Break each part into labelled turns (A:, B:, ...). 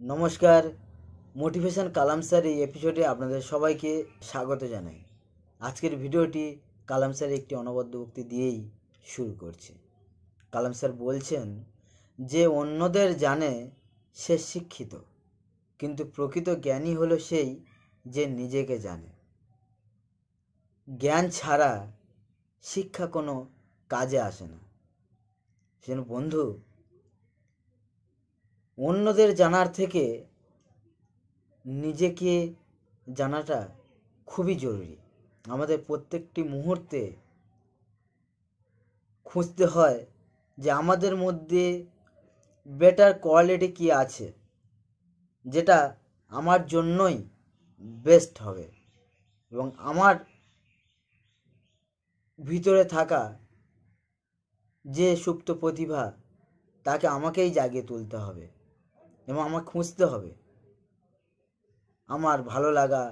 A: নমস্কার মোটিভেশন কালাম স্যার এই এপিসোডে আপনাদের সবাইকে স্বাগত জানাই। আজকের ভিডিওটি কালাম স্যার একটি অনবদ্য উক্তি দিয়েই শুরু করছে। কালাম স্যার বলছেন যে, অন্যদের জানে সে শিক্ষিত, কিন্তু প্রকৃত জ্ঞানী হলো সেই যে নিজেকে জানে। জ্ঞান ছাড়া শিক্ষা কোনো কাজে আসে না। সেজন্য বন্ধু অন্যদের জানার থেকে নিজেকে জানাটা খুবই জরুরি। আমাদের প্রত্যেকটি মুহূর্তে খুঁজতে হয় যে আমাদের মধ্যে বেটার কোয়ালিটি কি আছে, যেটা আমার জন্যই বেস্ট হবে এবং আমার ভিতরে থাকা যে সুপ্ত প্রতিভা, তাকে আমাকেই জাগিয়ে তুলতে হবে। এবং আমার খুঁজতে হবে। আমার ভালো লাগা,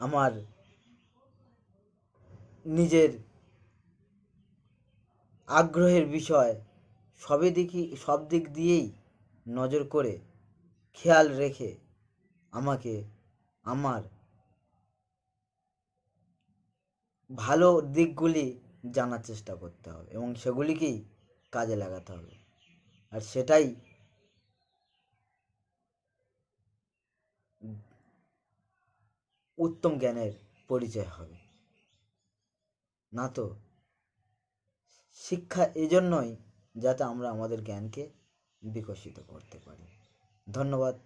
A: আমার নিজের আগ্রহের বিষয় সবই দিকই সব দিক দিয়েই নজর করে, খেয়াল রেখে আমাকে, আমার ভালো দিকগুলি জানার চেষ্টা করতে হবে এবং সেগুলিকেই কাজে লাগাতে হবে। আর সেটাই উত্তম জ্ঞানের পরিচয় হবে। না তো? শিক্ষা এজন্যই যাতে আমরা আমাদের জ্ঞানকে বিকশিত করতে পারি। ধন্যবাদ।